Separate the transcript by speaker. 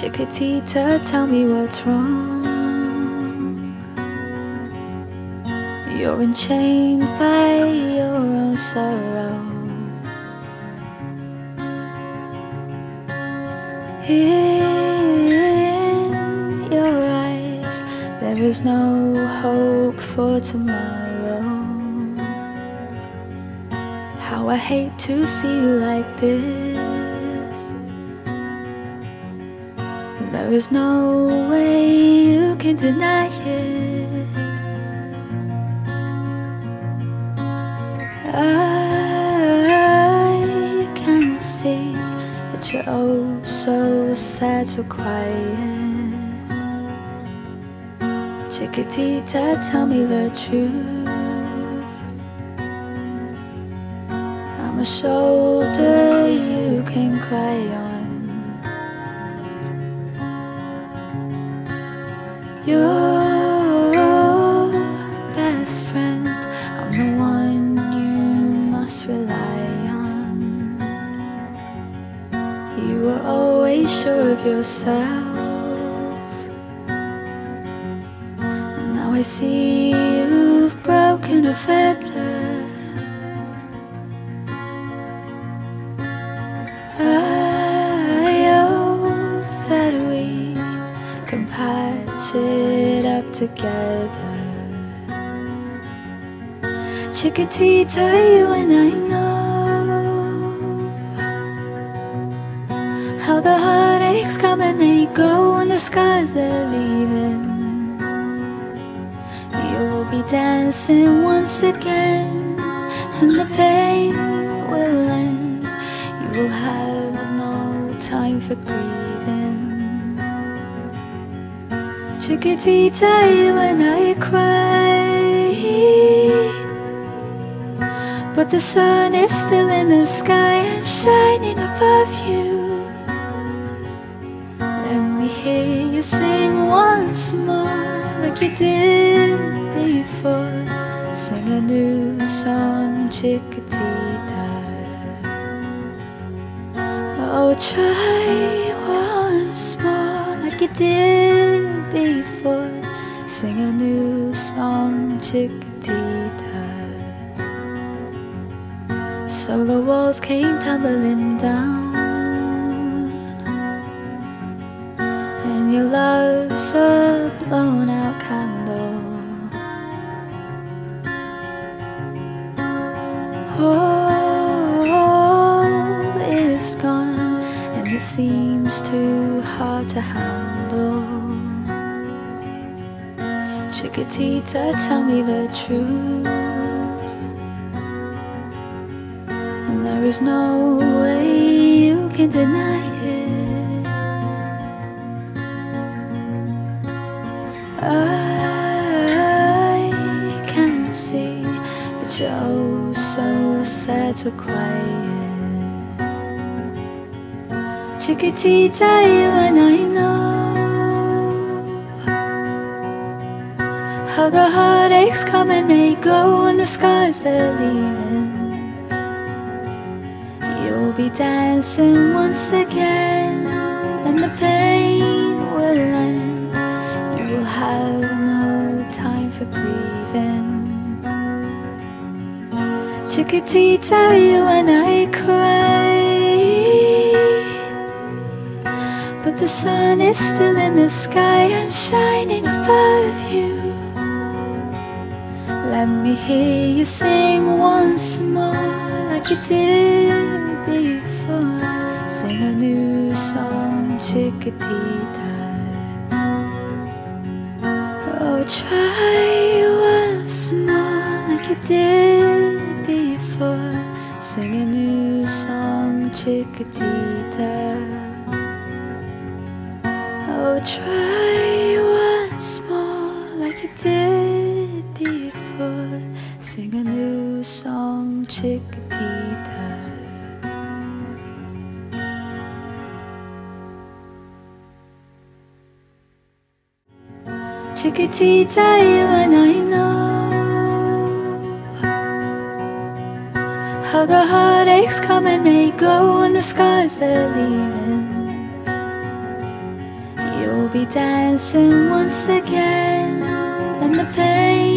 Speaker 1: Chiquitita, tell me what's wrong. You're enchained by your own sorrows. In your eyes, there is no hope for tomorrow. How I hate to see you like this. There is no way you can deny it. I can see that you're oh so sad, so quiet. Chiquitita, tell me the truth. I'm a shoulder you can cry on. Your best friend, I'm the one you must rely on. You were always sure of yourself. Now I see you've broken a feather. Can patch it up together. Chiquitita, you and I know how the heartaches come and they go, and the skies they're leaving. You'll be dancing once again, and the pain will end. You will have no time for grieving. Chiquitita, you and I cry. But the sun is still in the sky and shining above you. Let me hear you sing once more, like you did before. Sing a new song, Chiquitita. Oh, try once more like you did before. Sing a new song, Chiquitita. So the walls came tumbling down, and your love's a blown out candle. All it seems too hard to handle. Chiquitita, tell me the truth. And there is no way you can deny it. I can see that you're so sad, so quiet. Chiquitita, you and I know how the heartaches come and they go, and the scars they're leaving. You'll be dancing once again, and the pain will end. You will have no time for grieving. Chiquitita, you and I cry. The sun is still in the sky and shining above you. Let me hear you sing once more like you did before. Sing a new song, Chiquitita. Oh, try once more like you did before. Sing a new song, Chiquitita. Oh, try once more like you did before. Sing a new song, Chiquitita. Chiquitita, you and I know how the heartaches come and they go, and the skies they're leaving. Be dancing once again, and the pain